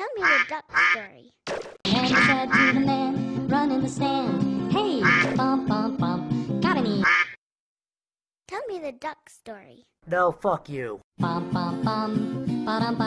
Tell me the duck story. And he said to the man, run in the stand, Hey, bum bum bum, got any? Tell me the duck story. No, fuck you. Bum bum bum, ba dum ba